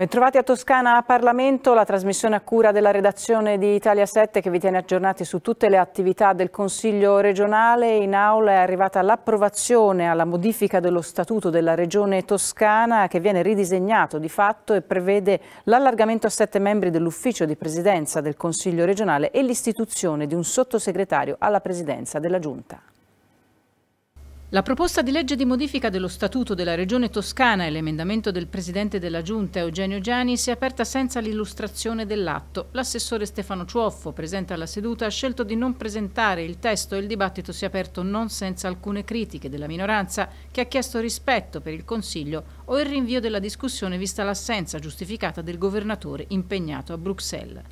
Bentrovati a Toscana Parlamento, la trasmissione a cura della redazione di Italia 7 che vi tiene aggiornati su tutte le attività del Consiglio regionale. In aula è arrivata l'approvazione alla modifica dello Statuto della Regione Toscana che viene ridisegnato di fatto e prevede l'allargamento a sette membri dell'ufficio di presidenza del Consiglio regionale e l'istituzione di un sottosegretario alla presidenza della Giunta. La proposta di legge di modifica dello Statuto della Regione Toscana e l'emendamento del Presidente della Giunta Eugenio Giani si è aperta senza l'illustrazione dell'atto. L'assessore Stefano Ciuoffo, presente alla seduta, ha scelto di non presentare il testo e il dibattito si è aperto non senza alcune critiche della minoranza che ha chiesto rispetto per il Consiglio o il rinvio della discussione vista l'assenza giustificata del governatore impegnato a Bruxelles.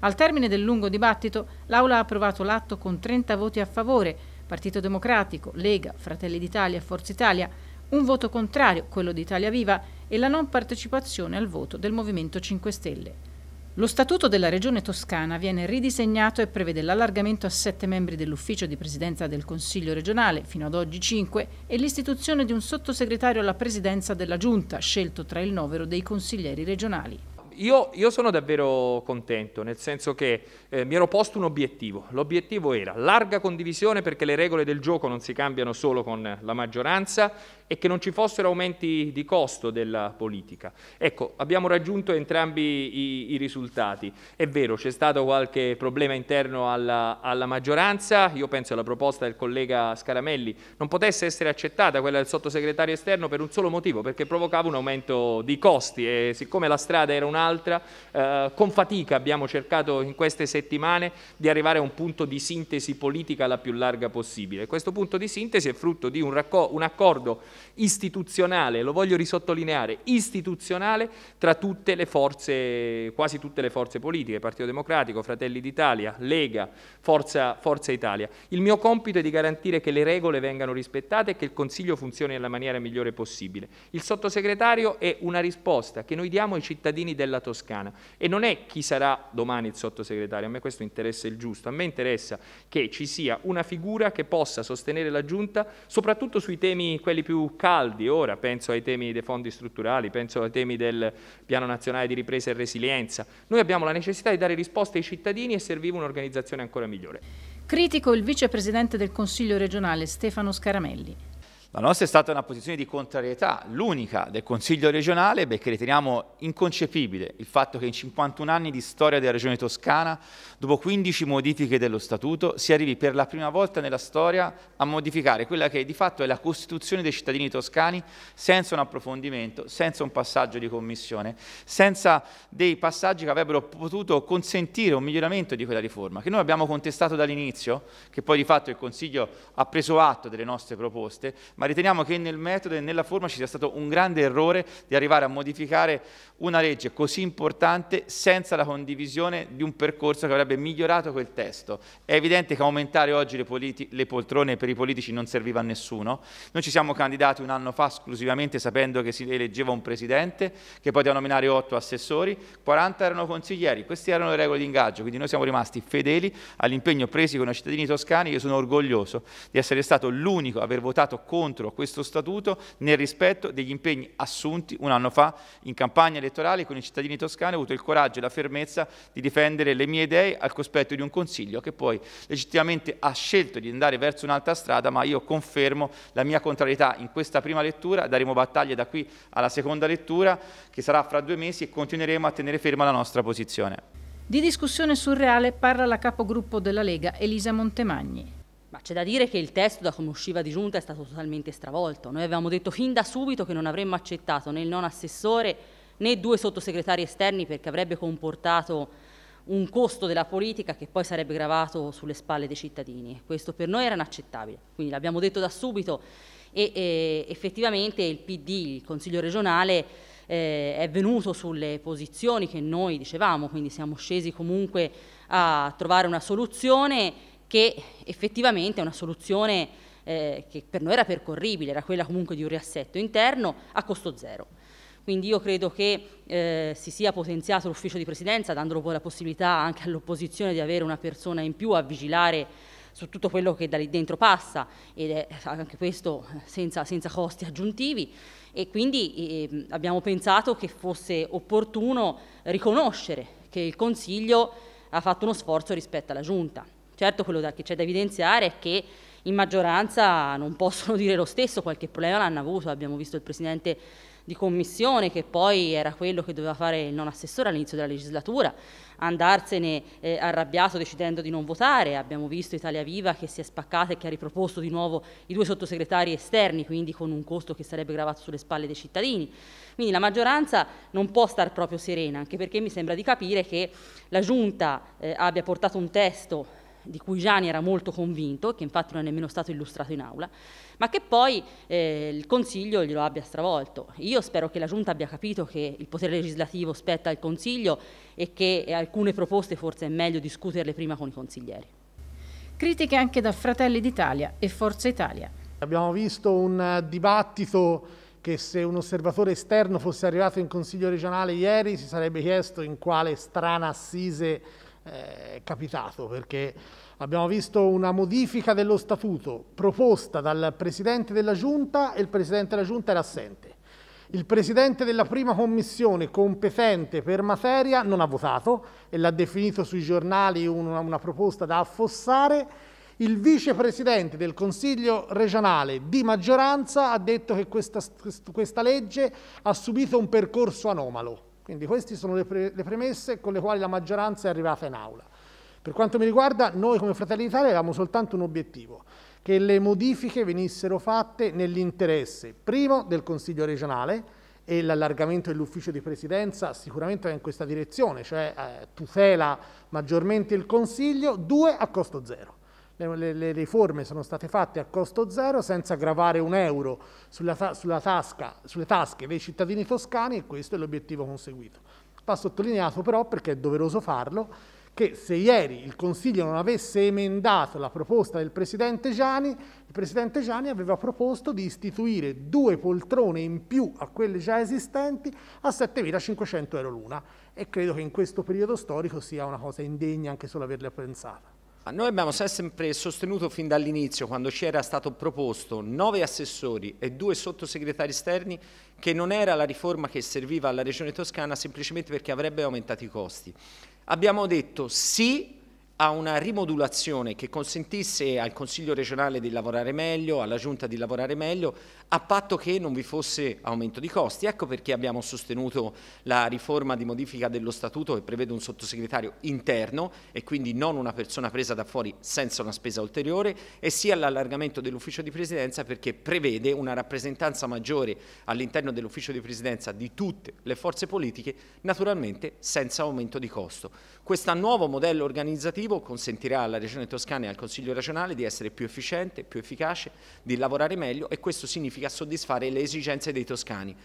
Al termine del lungo dibattito, l'Aula ha approvato l'atto con 30 voti a favore, Partito Democratico, Lega, Fratelli d'Italia Forza Italia, un voto contrario, quello di Italia Viva, e la non partecipazione al voto del Movimento 5 Stelle. Lo Statuto della Regione Toscana viene ridisegnato e prevede l'allargamento a sette membri dell'ufficio di presidenza del Consiglio regionale, fino ad oggi cinque, e l'istituzione di un sottosegretario alla presidenza della Giunta, scelto tra il novero dei consiglieri regionali. Io, io, sono davvero contento, nel senso che eh, mi ero posto un obiettivo. L'obiettivo era larga condivisione perché le regole del gioco non si cambiano solo con la maggioranza e che non ci fossero aumenti di costo della politica. Ecco, abbiamo raggiunto entrambi i, i risultati. È vero, c'è stato qualche problema interno alla, alla, maggioranza, io penso che la proposta del collega Scaramelli non potesse essere accettata, quella del sottosegretario esterno, per un solo motivo, perché provocava un aumento di costi e siccome la strada era un'altra, eh, con fatica abbiamo cercato in queste settimane di arrivare a un punto di sintesi politica la più larga possibile. Questo punto di sintesi è frutto di un, un accordo istituzionale, lo voglio risottolineare, istituzionale tra tutte le forze, quasi tutte le forze politiche, Partito Democratico, Fratelli d'Italia, Lega, Forza, Forza Italia. Il mio compito è di garantire che le regole vengano rispettate e che il Consiglio funzioni nella maniera migliore possibile. Il sottosegretario è una risposta che noi diamo ai cittadini della Toscana e non è chi sarà domani il sottosegretario, a me questo interessa il giusto, a me interessa che ci sia una figura che possa sostenere la Giunta soprattutto sui temi quelli più caldi ora, penso ai temi dei fondi strutturali, penso ai temi del piano nazionale di ripresa e resilienza. Noi abbiamo la necessità di dare risposte ai cittadini e serviva un'organizzazione ancora migliore. Critico il vicepresidente del Consiglio regionale Stefano Scaramelli. La nostra è stata una posizione di contrarietà, l'unica del Consiglio regionale, perché riteniamo inconcepibile il fatto che in 51 anni di storia della Regione Toscana, dopo 15 modifiche dello Statuto, si arrivi per la prima volta nella storia a modificare quella che di fatto è la Costituzione dei cittadini toscani senza un approfondimento, senza un passaggio di commissione, senza dei passaggi che avrebbero potuto consentire un miglioramento di quella riforma, che noi abbiamo contestato dall'inizio, che poi di fatto il Consiglio ha preso atto delle nostre proposte, ma riteniamo che nel metodo e nella forma ci sia stato un grande errore di arrivare a modificare una legge così importante senza la condivisione di un percorso che avrebbe migliorato quel testo. È evidente che aumentare oggi le, le poltrone per i politici non serviva a nessuno. Noi ci siamo candidati un anno fa esclusivamente sapendo che si eleggeva un presidente, che poteva nominare otto assessori, 40 erano consiglieri, queste erano le regole di ingaggio, quindi noi siamo rimasti fedeli all'impegno presi con i cittadini toscani, io sono orgoglioso di essere stato l'unico a aver votato contro contro questo statuto nel rispetto degli impegni assunti un anno fa in campagna elettorale con i cittadini toscani. Ho avuto il coraggio e la fermezza di difendere le mie idee al cospetto di un Consiglio che poi legittimamente ha scelto di andare verso un'altra strada, ma io confermo la mia contrarietà in questa prima lettura, daremo battaglie da qui alla seconda lettura che sarà fra due mesi e continueremo a tenere ferma la nostra posizione. Di discussione surreale parla la capogruppo della Lega Elisa Montemagni. Ma c'è da dire che il testo da come usciva di giunta è stato totalmente stravolto. Noi avevamo detto fin da subito che non avremmo accettato né il non assessore né due sottosegretari esterni perché avrebbe comportato un costo della politica che poi sarebbe gravato sulle spalle dei cittadini. Questo per noi era inaccettabile, quindi l'abbiamo detto da subito e, e effettivamente il PD, il Consiglio regionale, eh, è venuto sulle posizioni che noi dicevamo, quindi siamo scesi comunque a trovare una soluzione che effettivamente è una soluzione eh, che per noi era percorribile, era quella comunque di un riassetto interno a costo zero. Quindi io credo che eh, si sia potenziato l'ufficio di presidenza, dando poi la possibilità anche all'opposizione di avere una persona in più a vigilare su tutto quello che da lì dentro passa ed è anche questo senza, senza costi aggiuntivi e quindi eh, abbiamo pensato che fosse opportuno riconoscere che il Consiglio ha fatto uno sforzo rispetto alla Giunta. Certo quello che c'è da evidenziare è che in maggioranza non possono dire lo stesso, qualche problema l'hanno avuto, abbiamo visto il Presidente di commissione che poi era quello che doveva fare il non assessore all'inizio della legislatura, andarsene eh, arrabbiato decidendo di non votare, abbiamo visto Italia Viva che si è spaccata e che ha riproposto di nuovo i due sottosegretari esterni, quindi con un costo che sarebbe gravato sulle spalle dei cittadini. Quindi la maggioranza non può star proprio serena, anche perché mi sembra di capire che la Giunta eh, abbia portato un testo di cui Gianni era molto convinto, che infatti non è nemmeno stato illustrato in aula, ma che poi eh, il Consiglio glielo abbia stravolto. Io spero che la Giunta abbia capito che il potere legislativo spetta al Consiglio e che alcune proposte forse è meglio discuterle prima con i consiglieri. Critiche anche da Fratelli d'Italia e Forza Italia. Abbiamo visto un dibattito che se un osservatore esterno fosse arrivato in Consiglio regionale ieri si sarebbe chiesto in quale strana assise è capitato perché abbiamo visto una modifica dello statuto proposta dal Presidente della Giunta e il Presidente della Giunta era assente. Il Presidente della prima commissione competente per materia non ha votato e l'ha definito sui giornali una, una proposta da affossare. Il vicepresidente del Consiglio regionale di maggioranza ha detto che questa, questa legge ha subito un percorso anomalo. Quindi queste sono le, pre le, premesse con le quali la maggioranza è arrivata in aula. Per quanto mi riguarda, noi come Fratelli d'Italia avevamo soltanto un obiettivo, che le modifiche venissero fatte nell'interesse, primo, del Consiglio regionale, e l'allargamento dell'ufficio di presidenza sicuramente va in questa direzione, cioè eh, tutela maggiormente il Consiglio, due, a costo zero le, le, riforme sono state fatte a costo zero senza gravare un euro sulla, sulla tasca, sulle tasche dei cittadini toscani e questo è l'obiettivo conseguito. Va sottolineato però, perché è doveroso farlo, che se ieri il Consiglio non avesse emendato la proposta del Presidente Gianni, il Presidente Gianni aveva proposto di istituire due poltrone in più a quelle già esistenti a 7.500 euro l'una e credo che in questo periodo storico sia una cosa indegna anche solo averla pensata. Noi abbiamo sempre sostenuto fin dall'inizio, quando ci era stato proposto nove assessori e due sottosegretari esterni, che non era la riforma che serviva alla Regione Toscana semplicemente perché avrebbe aumentato i costi. Abbiamo detto sì a una rimodulazione che consentisse al Consiglio regionale di lavorare meglio, alla Giunta di lavorare meglio, a patto che non vi fosse aumento di costi. Ecco perché abbiamo sostenuto la riforma di modifica dello Statuto che prevede un sottosegretario interno e quindi non una persona presa da fuori senza una spesa ulteriore e sia l'allargamento dell'ufficio di presidenza perché prevede una rappresentanza maggiore all'interno dell'ufficio di presidenza di tutte le forze politiche, naturalmente senza aumento di costo. Questo nuovo modello organizzativo consentirà alla Regione Toscana e al Consiglio regionale di essere più efficiente, più efficace, di lavorare meglio e questo significa significa soddisfare le esigenze dei toscani.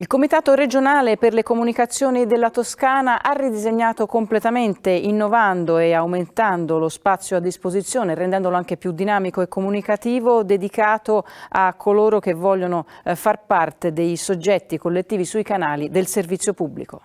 Il Comitato regionale per le comunicazioni della Toscana ha ridisegnato completamente, innovando e aumentando lo spazio a disposizione, rendendolo anche più dinamico e comunicativo, dedicato a coloro che vogliono eh, far parte dei soggetti collettivi sui canali del servizio pubblico.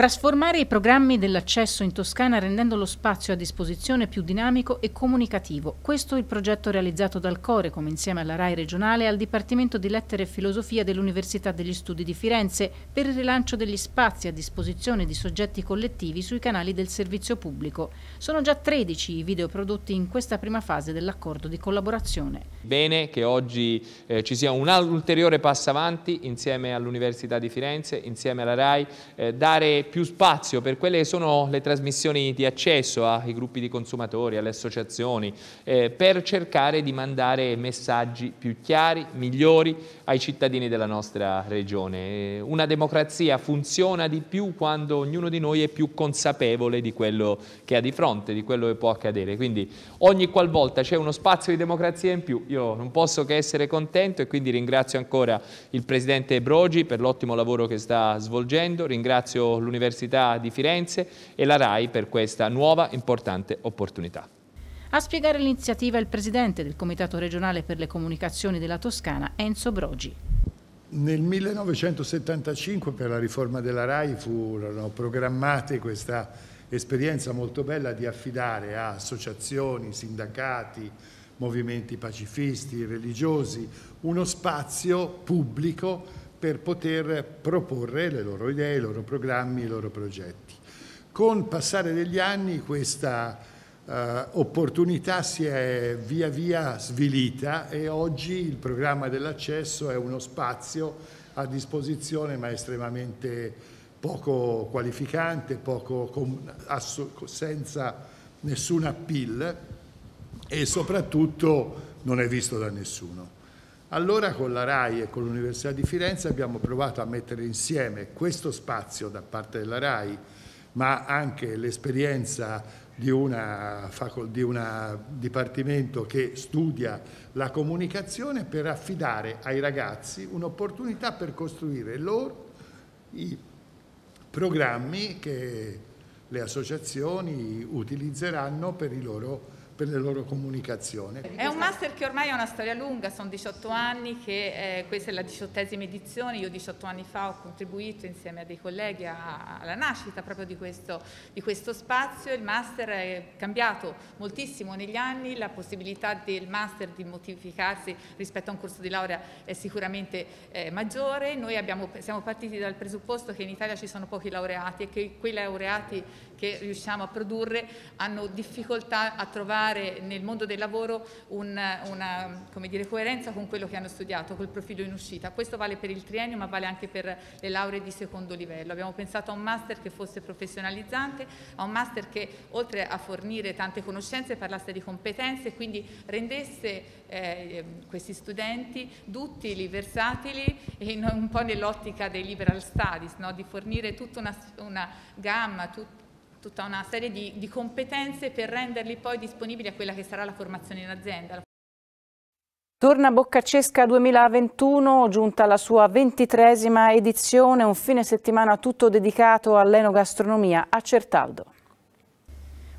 Trasformare i programmi dell'accesso in Toscana rendendo lo spazio a disposizione più dinamico e comunicativo. Questo è il progetto realizzato dal Core, come insieme alla RAI regionale e al Dipartimento di Lettere e Filosofia dell'Università degli Studi di Firenze, per il rilancio degli spazi a disposizione di soggetti collettivi sui canali del servizio pubblico. Sono già 13 i video prodotti in questa prima fase dell'accordo di collaborazione. Bene che oggi eh, ci sia un ulteriore passo avanti insieme all'Università di Firenze, insieme alla RAI, eh, dare più spazio per quelle che sono le trasmissioni di accesso ai gruppi di consumatori, alle associazioni, eh, per cercare di mandare messaggi più chiari, migliori ai cittadini della nostra regione. Eh, una democrazia funziona di più quando ognuno di noi è più consapevole di quello che ha di fronte, di quello che può accadere. Quindi ogni qualvolta c'è uno spazio di democrazia in più, io non posso che essere contento e quindi ringrazio ancora il Presidente Brogi per l'ottimo lavoro che sta svolgendo, ringrazio l'Università l'Università di Firenze e la RAI per questa nuova importante opportunità. A spiegare l'iniziativa il presidente del Comitato regionale per le comunicazioni della Toscana, Enzo Brogi. Nel 1975 per la riforma della RAI furono programmate questa esperienza molto bella di affidare a associazioni, sindacati, movimenti pacifisti, religiosi, uno spazio pubblico per poter proporre le loro idee, i loro programmi, i loro progetti. Con passare degli anni questa uh, opportunità si è via via svilita e oggi il programma dell'accesso è uno spazio a disposizione ma estremamente poco qualificante, poco, senza nessun appeal e soprattutto non è visto da nessuno. Allora con la RAI e con l'Università di Firenze abbiamo provato a mettere insieme questo spazio da parte della RAI, ma anche l'esperienza di, di un dipartimento che studia la comunicazione per affidare ai ragazzi un'opportunità per costruire loro i programmi che le associazioni utilizzeranno per i loro per le loro comunicazioni. È un master che ormai ha una storia lunga, sono 18 anni, che eh, questa è la diciottesima edizione, io 18 anni fa ho contribuito insieme a dei colleghi a, alla nascita proprio di questo, di questo, spazio, il master è cambiato moltissimo negli anni, la possibilità del master di modificarsi rispetto a un corso di laurea è sicuramente eh, maggiore, noi abbiamo, siamo partiti dal presupposto che in Italia ci sono pochi laureati e che quei laureati che riusciamo a produrre hanno difficoltà a trovare nel mondo del lavoro un, una dire, coerenza con quello che hanno studiato, col profilo in uscita. Questo vale per il triennio ma vale anche per le lauree di secondo livello. Abbiamo pensato a un master che fosse professionalizzante, a un master che oltre a fornire tante conoscenze parlasse di competenze e quindi rendesse eh, questi studenti duttili, versatili e un po' nell'ottica dei liberal studies, no? di fornire tutta una, una gamma, tut, tutta una serie di, di competenze per renderli poi disponibili a quella che sarà la formazione in azienda. Torna Boccacesca 2021, giunta alla sua ventitresima edizione, un fine settimana tutto dedicato all'enogastronomia a Certaldo.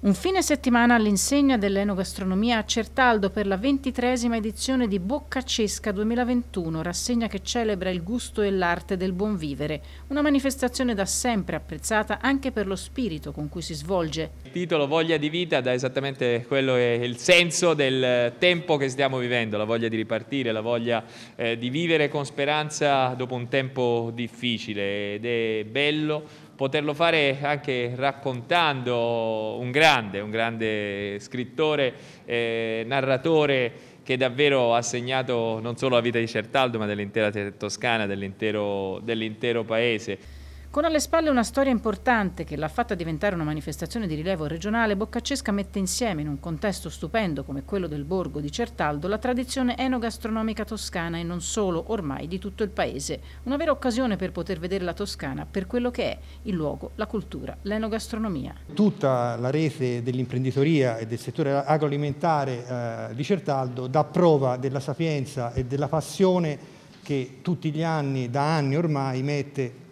Un fine settimana all'insegna dell'enogastronomia a Certaldo per la ventitresima edizione di Boccacesca 2021, rassegna che celebra il gusto e l'arte del buon vivere, una manifestazione da sempre apprezzata anche per lo spirito con cui si svolge. Il titolo Voglia di vita dà esattamente quello che è il senso del tempo che stiamo vivendo, la voglia di ripartire, la voglia eh, di vivere con speranza dopo un tempo difficile ed è bello poterlo fare anche raccontando un grande, un grande scrittore, eh, narratore che davvero ha segnato non solo la vita di Certaldo ma dell'intera Toscana, dell'intero dell paese. Con alle spalle una storia importante che l'ha fatta diventare una manifestazione di rilievo regionale, Boccacesca mette insieme in un contesto stupendo come quello del borgo di Certaldo la tradizione enogastronomica toscana e non solo ormai di tutto il paese. Una vera occasione per poter vedere la Toscana per quello che è il luogo, la cultura, l'enogastronomia. Tutta la rete dell'imprenditoria e del settore agroalimentare eh, di Certaldo dà prova della sapienza e della passione che tutti gli anni, da anni ormai, mette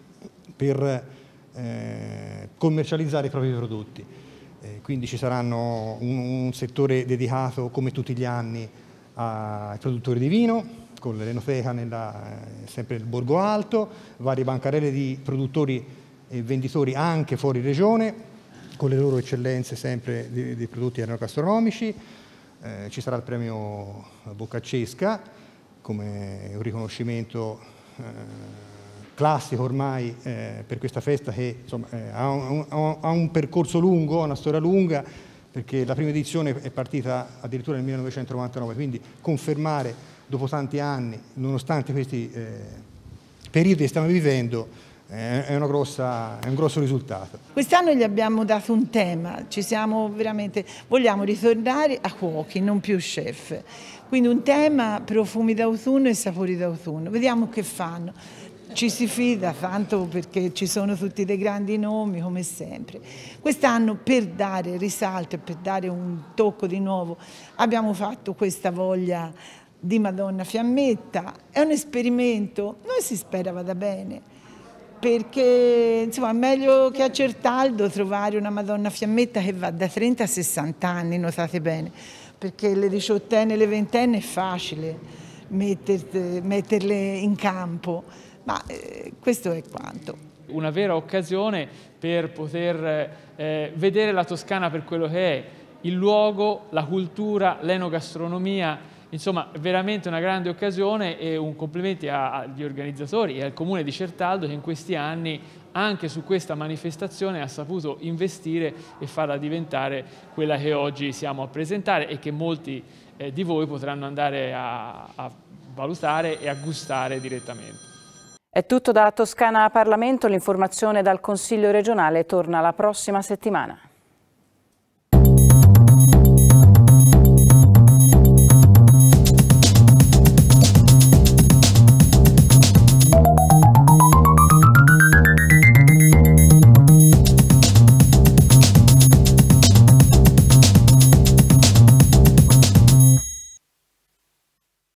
per eh, commercializzare i propri prodotti. Eh, quindi ci saranno un, un, settore dedicato come tutti gli anni ai produttori di vino, con l'Enoteca eh, sempre nel Borgo Alto, varie bancarelle di produttori e venditori anche fuori regione, con le loro eccellenze sempre dei prodotti enogastronomici. Eh, ci sarà il premio Boccaccesca come un riconoscimento eh, classico ormai eh, per questa festa che insomma, eh, ha, un, ha, un, percorso lungo, una storia lunga, perché la prima edizione è partita addirittura nel 1999, quindi confermare dopo tanti anni, nonostante questi eh, periodi che stiamo vivendo, eh, è, grossa, è, un grosso risultato. Quest'anno gli abbiamo dato un tema, vogliamo ritornare a cuochi, non più chef. Quindi un tema profumi d'autunno e sapori d'autunno. Vediamo che fanno. Ci si fida tanto perché ci sono tutti dei grandi nomi come sempre. Quest'anno per dare risalto e per dare un tocco di nuovo abbiamo fatto questa voglia di Madonna Fiammetta. È un esperimento, noi si spera vada bene perché insomma è meglio che a Certaldo trovare una Madonna Fiammetta che va da 30 a 60 anni, notate bene, perché le diciottenne e le ventenne è facile metterle in campo ma eh, questo è quanto. una vera occasione per poter eh, vedere la Toscana per quello che è, il luogo, la cultura, l'enogastronomia, insomma veramente una grande occasione e un complimenti agli organizzatori e al Comune di Certaldo che in questi anni anche su questa manifestazione ha saputo investire e farla diventare quella che oggi siamo a presentare e che molti eh, di voi potranno andare a, a valutare e a gustare direttamente. È tutto da Toscana Parlamento, l'informazione dal Consiglio regionale torna la prossima settimana.